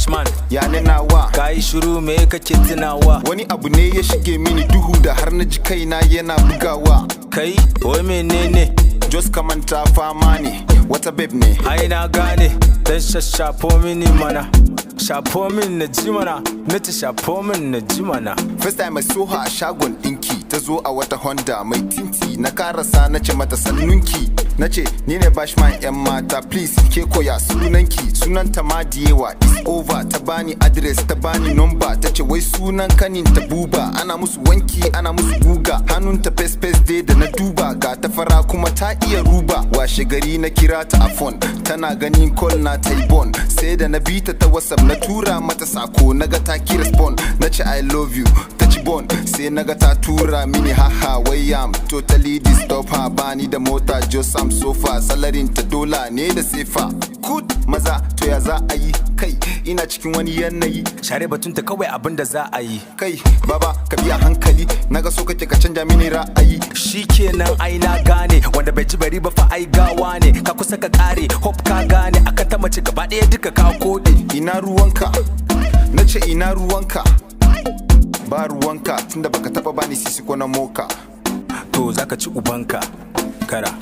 bashman ya nawa ka yi shiru me kake tunawa? Wani abu ne ya shige mini duhu da har na ji kaina yana bugawa. Kai wai menene? Jos kamanta fama ne wata babe ne. Ai na gane. Dan shashafo mini mana. Shafo min na ji mana. Na ci shafo min na ji mana. First time I saw her a shagon dinki ta zo a wata honda mai tinti. Na karasa na ce mata sannunki. Na ce ni ne bashman yan mata please ke koya sunanki. Sunan ta ma diyewa is over ta bani address ta bani number ta ce wai sunan kanin ta buba. Ana musu wanki ana musu guga hannun ta face face dai da na duba ga ta fara kuma ta iya ruba. Washe gari na kira ta a phone tana ganin call na ta yi bon sai da na bi ta ta whatsapp na tura mata sako na ga ta ki respond. Na ce i love you. Ta bon sai na ga ta tura mini haha wai am totally disturb her bani da mota just am sofa salarin ta dola ne da sefa. Good maza to ya za a yi? Kai ina cikin wani yanayi. Share batunta kawai abin da za a yi. Kai baba ka biya hankali. Naga so kake ka canja mini ra'ayi. Shikenan ai na gane wanda bai ji bari ba fa ai gawa ne. Ka kusa ka kare hop ka gane. Akan ta mace gaba ɗaya duka ka kode. Ina ruwanka? Na ce ina ruwanka? Ba ruwanka tunda baka taba bani sisi ko na moka. To zaka ci ubanka kara.